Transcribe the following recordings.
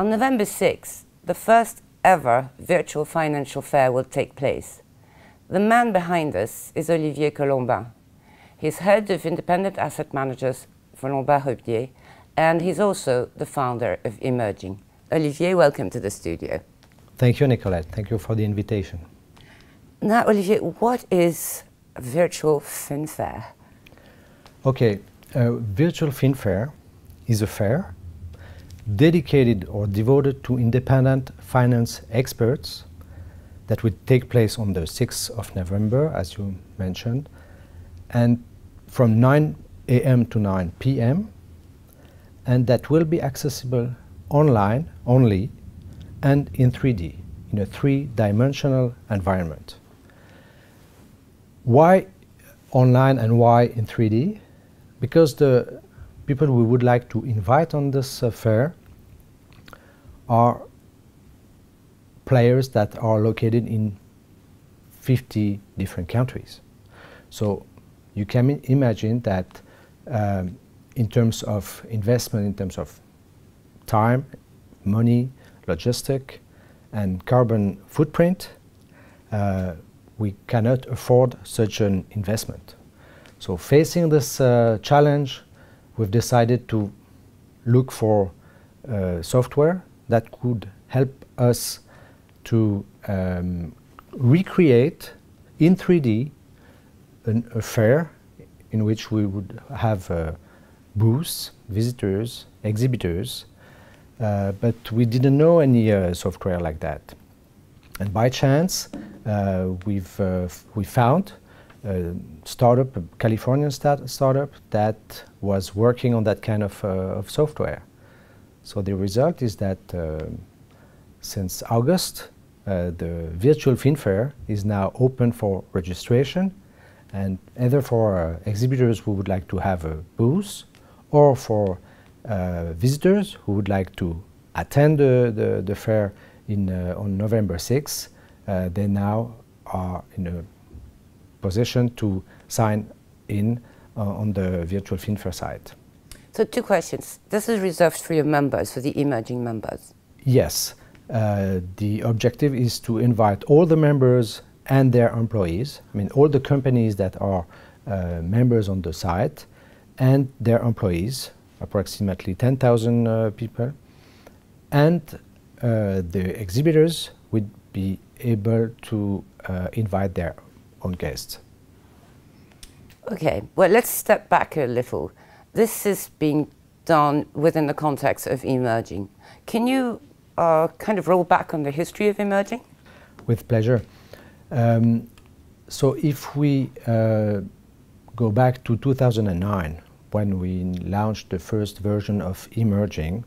On November 6th, the first ever virtual financial fair will take place. The man behind us is Olivier Collombin. He's head of independent asset managers for Lombard Odier, and he's also the founder of E-MERGING. Olivier, welcome to the studio. Thank you, Nicolette. Thank you for the invitation. Now, Olivier, what is a virtual FinFair? Okay, a virtual FinFair is a fair dedicated or devoted to independent finance experts that will take place on the 6th of November, as you mentioned, and from 9 a.m. to 9 p.m., and that will be accessible online only and in 3D, in a three-dimensional environment. Why online and why in 3D? Because the people we would like to invite on this uh, fair are players that are located in 50 different countries. So you can imagine that um, in terms of investment, in terms of time, money, logistic, and carbon footprint, uh, we cannot afford such an investment. So facing this uh, challenge, we've decided to look for uh, software that could help us to um, recreate in 3D an, a fair in which we would have uh, booths, visitors, exhibitors, uh, but we didn't know any uh, software like that. And by chance, uh, we've uh, we found a startup, a Californian start startup that was working on that kind of, uh, of software. So the result is that uh, since August, uh, the virtual FinFair is now open for registration and either for uh, exhibitors who would like to have a booth or for uh, visitors who would like to attend the, the, the fair in, uh, on November 6th, uh, they now are in a position to sign in on the virtual FinFair site. So two questions. This is reserved for your members, for the E-MERGING members. Yes. Uh, the objective is to invite all the members and their employees, I mean all the companies that are uh, members on the site and their employees, approximately 10,000 uh, people, and uh, the exhibitors would be able to uh, invite their own guests. Okay, well let's step back a little this is being done within the context of E-MERGING. Can you uh, kind of roll back on the history of E-MERGING? With pleasure. Um, so if we uh, go back to 2009, when we launched the first version of E-MERGING,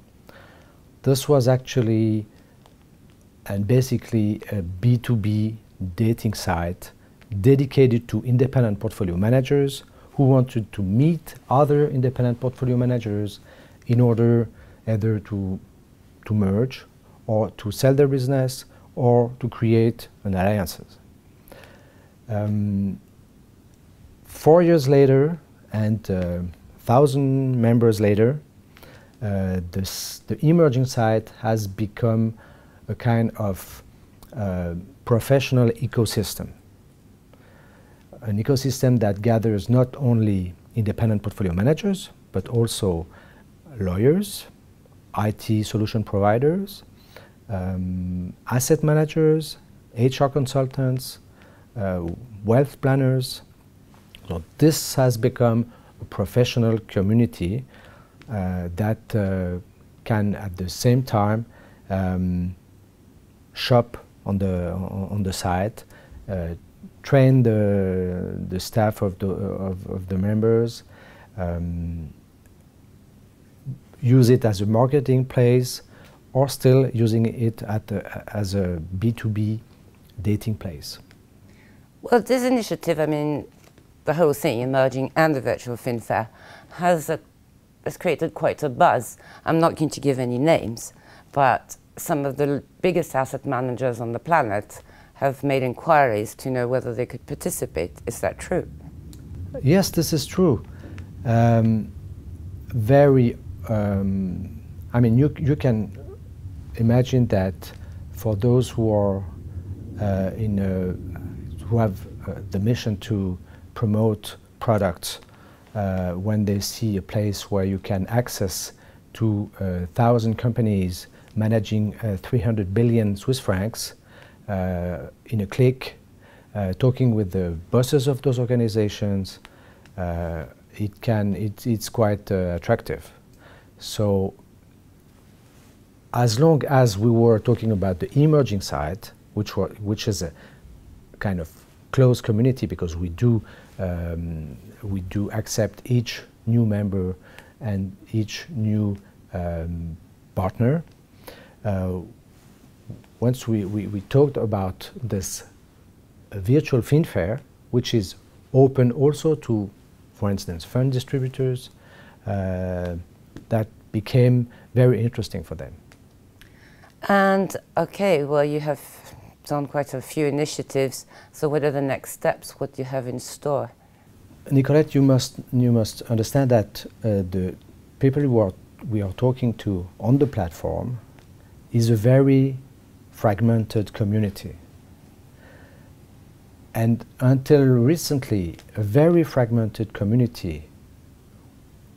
this was actually and basically a B2B dating site dedicated to independent portfolio managers who wanted to meet other independent portfolio managers in order either to, to merge or to sell their business or to create an alliances. Um, four years later and uh, thousand members later, uh, this, the E-MERGING site has become a kind of uh, professional ecosystem an ecosystem that gathers not only independent portfolio managers, but also lawyers, IT solution providers, um, asset managers, HR consultants, uh, wealth planners. So this has become a professional community uh, that uh, can at the same time um, shop on the, on the site, uh, train the, the staff of the, of, of the members, um, use it as a marketing place, or still using it at a, as a B2B dating place. Well, this initiative, I mean, the whole thing, E-MERGING and the virtual FinFair, has, a, has created quite a buzz. I'm not going to give any names, but some of the biggest asset managers on the planet have made inquiries to know whether they could participate. Is that true? Yes, this is true. Um, very, um, I mean, you, you can imagine that for those who are uh, in a, who have uh, the mission to promote products uh, when they see a place where you can access to a thousand companies managing uh, 300 billion Swiss francs uh, in a click, uh, talking with the bosses of those organizations, it can, it, it's quite attractive. So as long as we were talking about the E-MERGING side, which, were, which is a kind of closed community because we do, um, we do accept each new member and each new um, partner. Uh, once we, we, we, talked about this uh, virtual FinFair, which is open also to, for instance, fund distributors, uh, that became very interesting for them. And okay, well, you have done quite a few initiatives. So, what are the next steps? What do you have in store? Nicolette, you must you must understand that uh, the people who are, we are talking to on the platform is a very fragmented community. And until recently, a very fragmented community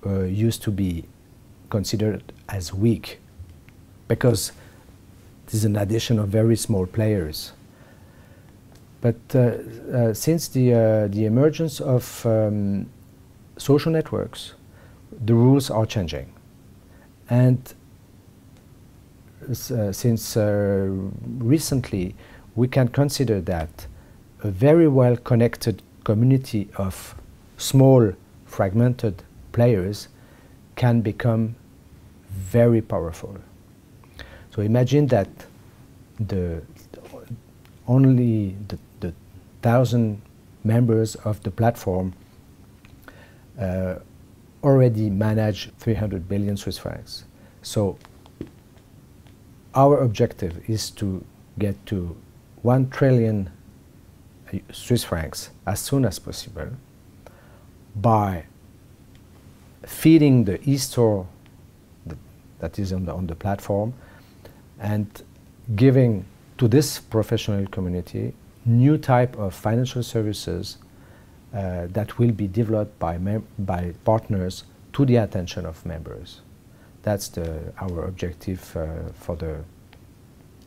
uh, used to be considered as weak because this is an addition of very small players. But uh, uh, since the, uh, the emergence of um, social networks, the rules are changing. And since uh, recently, we can consider that a very well connected community of small fragmented players can become very powerful. So imagine that the only the, the thousand members of the platform uh, already manage 300 billion Swiss francs. So our objective is to get to 1 trillion uh, Swiss francs as soon as possible by feeding the e-store that is on the, on the platform and giving to this professional community new type of financial services uh, that will be developed by, by partners to the attention of members. That's the, our objective uh, for the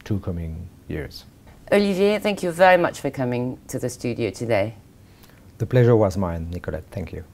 two coming years. Olivier, thank you very much for coming to the studio today. The pleasure was mine, Nicolette. Thank you.